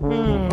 Hmm.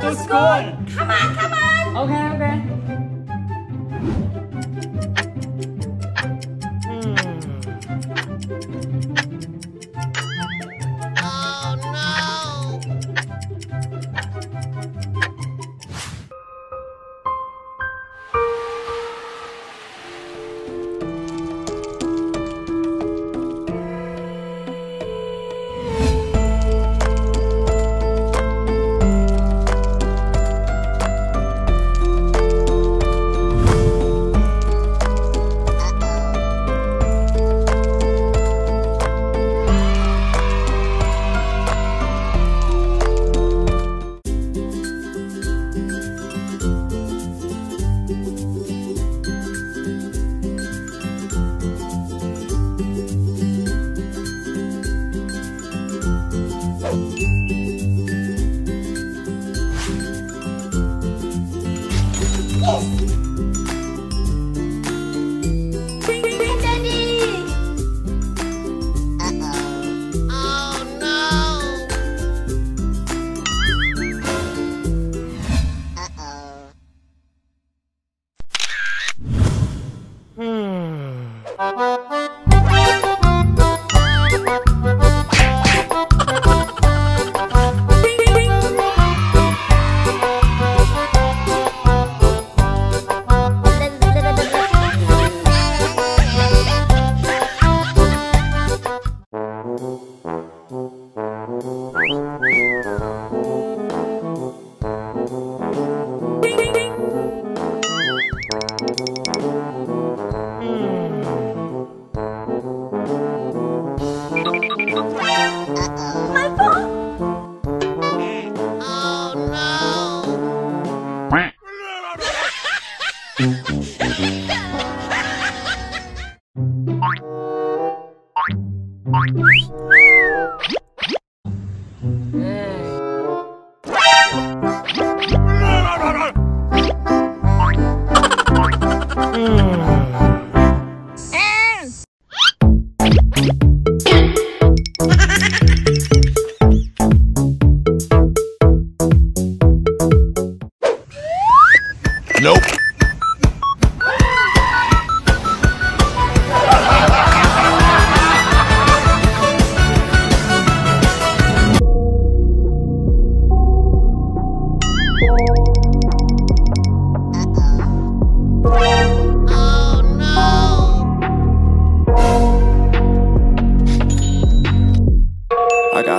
to score. Come on, come on. Okay, okay. Oh. Nope.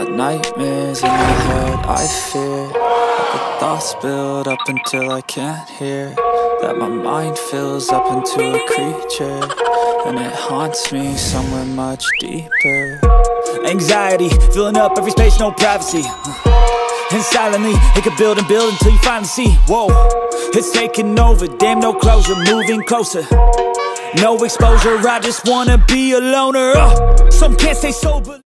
Got nightmares in my head, I fear the thoughts build up until I can't hear That my mind fills up into a creature And it haunts me somewhere much deeper Anxiety, filling up every space, no privacy. And silently, it could build and build until you finally see. Whoa, it's taking over, damn, no closure, moving closer. No exposure, I just wanna be a loner. Uh, some can't stay sober.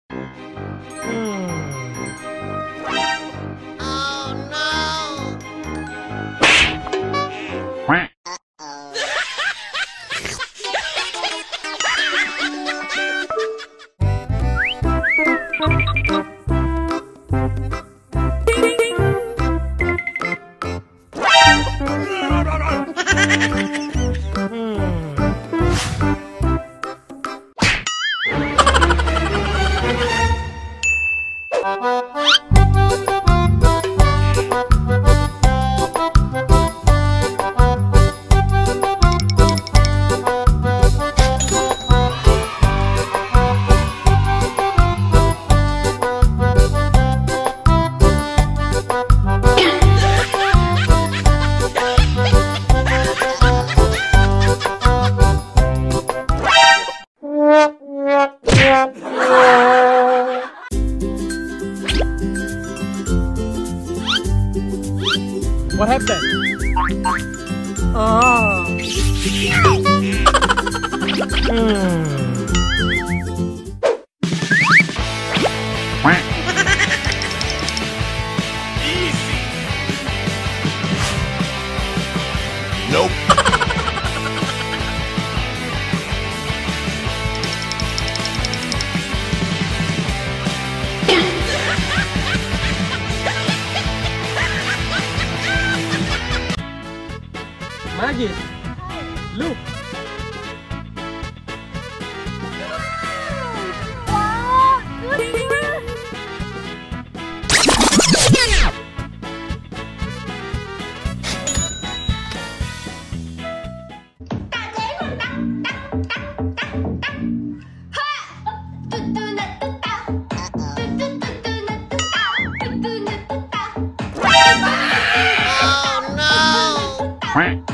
What happened? Nope. Oh. Hmm. Hacker.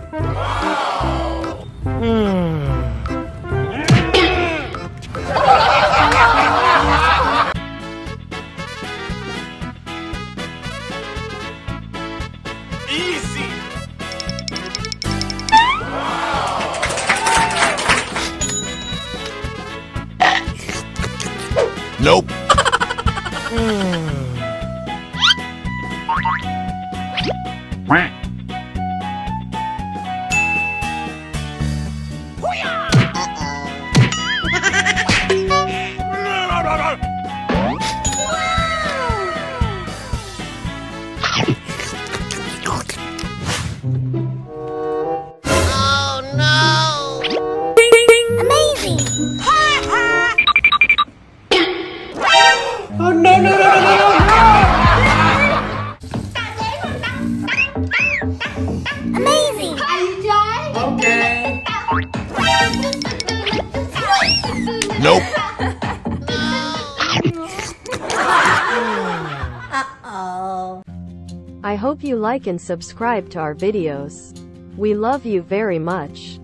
Hey, brother! Okay. Easy. Nope. Hmm. Amazing! I hope you like and subscribe to our videos. We love you very much.